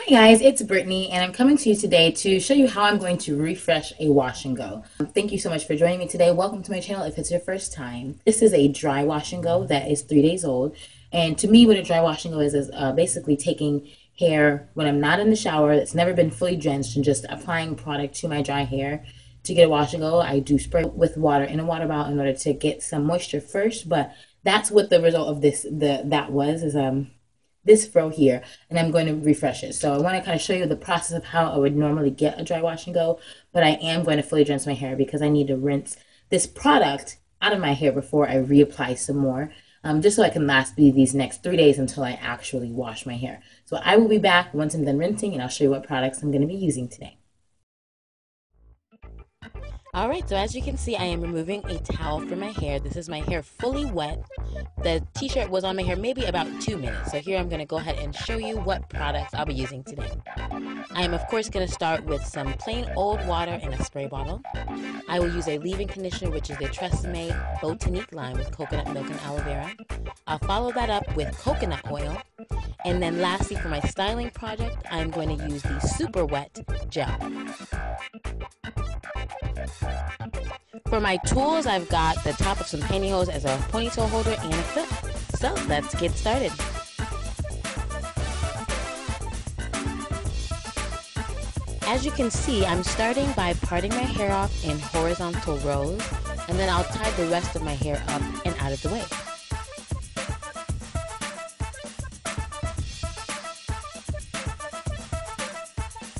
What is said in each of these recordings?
Hi guys, it's Brittany and I'm coming to you today to show you how I'm going to refresh a wash and go. Thank you so much for joining me today. Welcome to my channel if it's your first time. This is a dry wash and go that is three days old. And to me what a dry wash and go is is uh, basically taking hair when I'm not in the shower that's never been fully drenched and just applying product to my dry hair. To get a wash and go, I do spray with water in a water bottle in order to get some moisture first, but that's what the result of this the that was is um this fro here and I'm going to refresh it. So I want to kind of show you the process of how I would normally get a dry wash and go, but I am going to fully drench my hair because I need to rinse this product out of my hair before I reapply some more. Um, just so I can last these next three days until I actually wash my hair. So I will be back once I'm done rinsing and I'll show you what products I'm going to be using today. Alright, so as you can see, I am removing a towel from my hair. This is my hair fully wet. The t-shirt was on my hair maybe about two minutes. So here I'm going to go ahead and show you what products I'll be using today. I am of course going to start with some plain old water in a spray bottle. I will use a leave-in conditioner which is the Tresemme Botanique line with coconut milk and aloe vera. I'll follow that up with coconut oil. And then lastly for my styling project, I'm going to use the Super Wet Gel. For my tools, I've got the top of some pantyhose as a ponytail holder and a clip. So let's get started. As you can see, I'm starting by parting my hair off in horizontal rows, and then I'll tie the rest of my hair up and out of the way.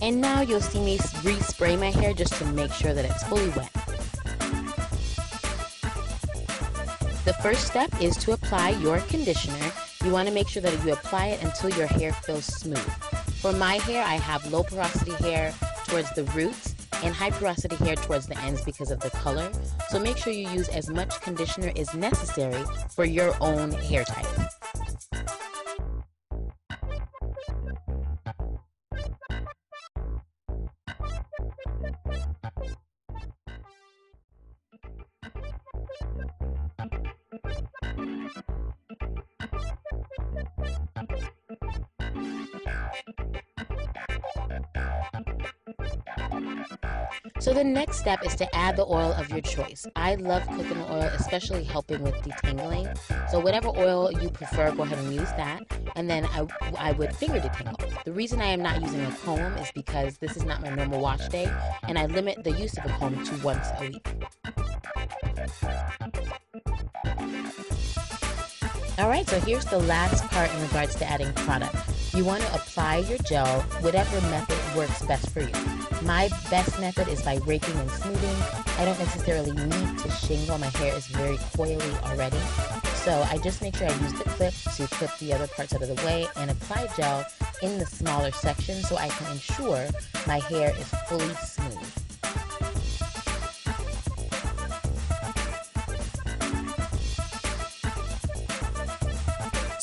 And now you'll see me respray my hair just to make sure that it's fully wet. The first step is to apply your conditioner. You want to make sure that you apply it until your hair feels smooth. For my hair, I have low porosity hair towards the roots and high porosity hair towards the ends because of the color. So make sure you use as much conditioner as necessary for your own hair type. So the next step is to add the oil of your choice. I love coconut oil, especially helping with detangling. So whatever oil you prefer, go ahead and use that. And then I, I would finger detangle. The reason I am not using a comb is because this is not my normal wash day, and I limit the use of a comb to once a week. Alright, so here's the last part in regards to adding product. You want to apply your gel, whatever method works best for you. My best method is by raking and smoothing. I don't necessarily need to shingle, my hair is very coily already. So I just make sure I use the clip to clip the other parts out of the way and apply gel in the smaller section so I can ensure my hair is fully smooth.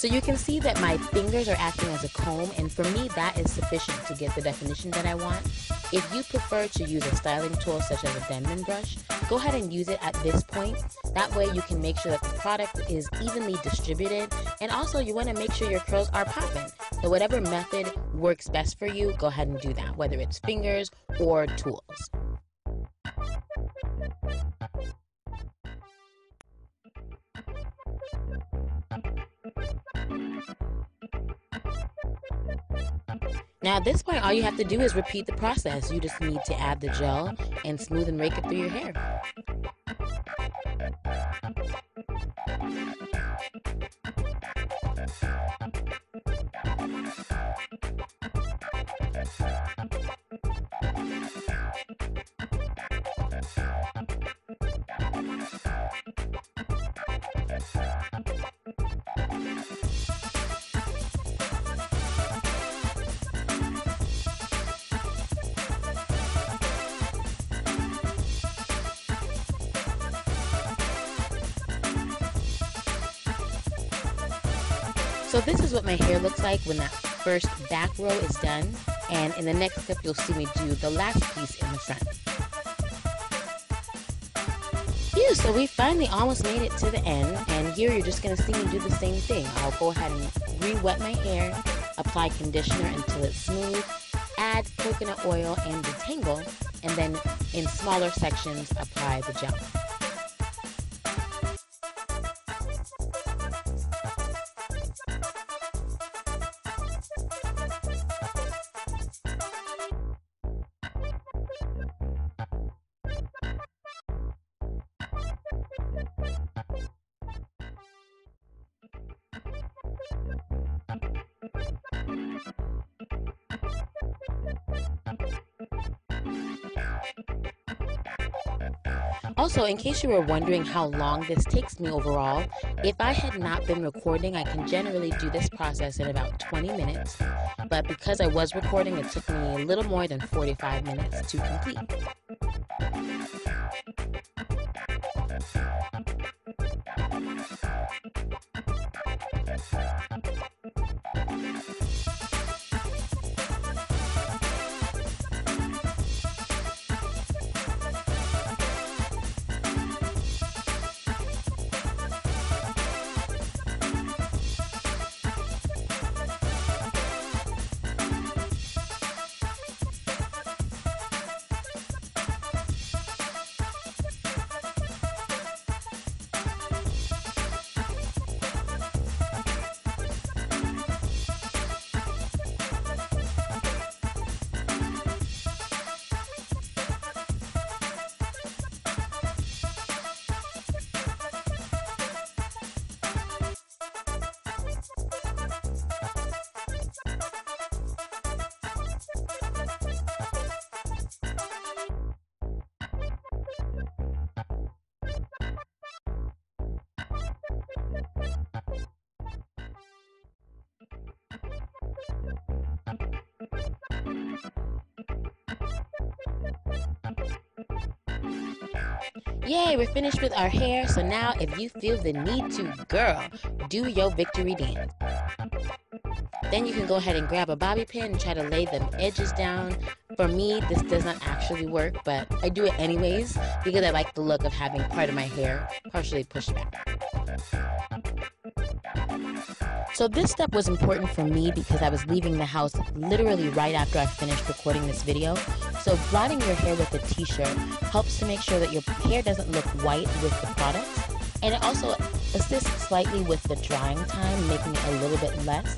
So you can see that my fingers are acting as a comb and for me that is sufficient to get the definition that I want. If you prefer to use a styling tool such as a Denman brush, go ahead and use it at this point. That way you can make sure that the product is evenly distributed and also you want to make sure your curls are popping. So whatever method works best for you, go ahead and do that, whether it's fingers or tools. Now at this point, all you have to do is repeat the process. You just need to add the gel and smooth and rake it through your hair. So this is what my hair looks like when that first back row is done. And in the next step, you'll see me do the last piece in the front. Phew, so we finally almost made it to the end. And here you're just going to see me do the same thing. I'll go ahead and re-wet my hair apply conditioner until it's smooth, add coconut oil and detangle, and then in smaller sections apply the gel. Also, in case you were wondering how long this takes me overall, if I had not been recording, I can generally do this process in about 20 minutes. But because I was recording, it took me a little more than 45 minutes to complete. Yay, we're finished with our hair. So now if you feel the need to, girl, do your victory dance. Then you can go ahead and grab a bobby pin and try to lay the edges down. For me, this does not actually work, but I do it anyways because I like the look of having part of my hair partially pushed back. So this step was important for me because I was leaving the house literally right after I finished recording this video. So blotting your hair with a t-shirt helps to make sure that your hair doesn't look white with the product. And it also assists slightly with the drying time, making it a little bit less.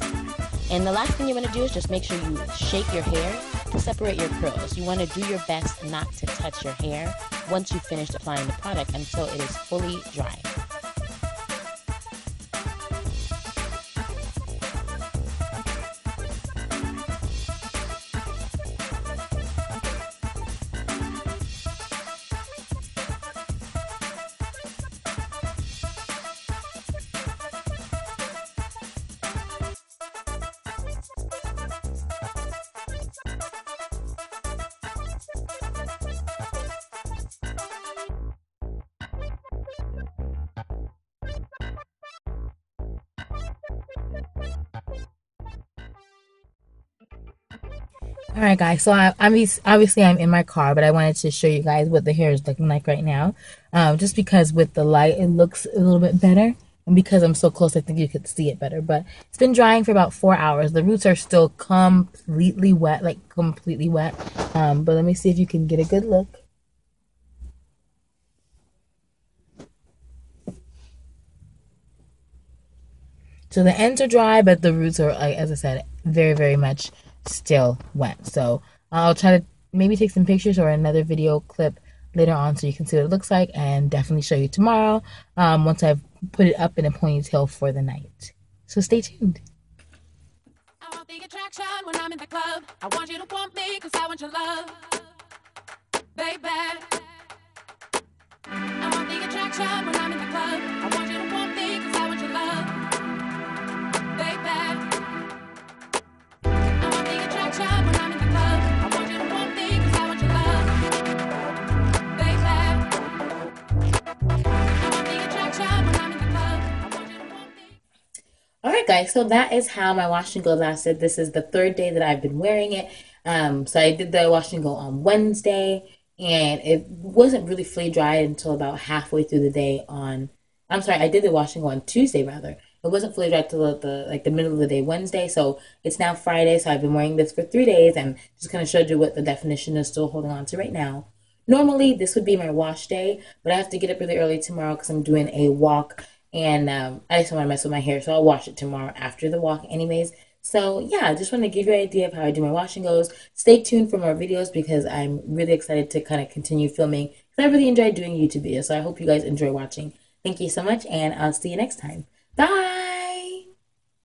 And the last thing you want to do is just make sure you shake your hair to separate your curls. You want to do your best not to touch your hair once you've finished applying the product until it is fully dry. All right, guys. So I, obviously I'm in my car, but I wanted to show you guys what the hair is looking like right now. Um, just because with the light, it looks a little bit better. And because I'm so close, I think you could see it better. But it's been drying for about four hours. The roots are still completely wet, like completely wet. Um, but let me see if you can get a good look. So the ends are dry, but the roots are, like, as I said, very, very much still wet. So I'll try to maybe take some pictures or another video clip later on so you can see what it looks like and definitely show you tomorrow um, once I've put it up in a ponytail for the night. So stay tuned. I want the attraction when I'm in the club. I want you to want me because I want your love. Baby. I want the attraction when I'm in the club. I want you to want me because I want your love. Baby. Guys. So that is how my wash and go lasted. This is the third day that I've been wearing it. Um, so I did the wash and go on Wednesday, and it wasn't really fully dry until about halfway through the day on. I'm sorry, I did the wash and go on Tuesday rather, it wasn't fully dry till the like the middle of the day Wednesday. So it's now Friday. So I've been wearing this for three days and just kind of showed you what the definition is still holding on to right now. Normally this would be my wash day, but I have to get up really early tomorrow because I'm doing a walk and um, I just want to mess with my hair, so I'll wash it tomorrow after the walk, anyways. So yeah, I just want to give you an idea of how I do my washing goes. Stay tuned for more videos because I'm really excited to kind of continue filming because I really enjoy doing YouTube videos. So I hope you guys enjoy watching. Thank you so much, and I'll see you next time. Bye.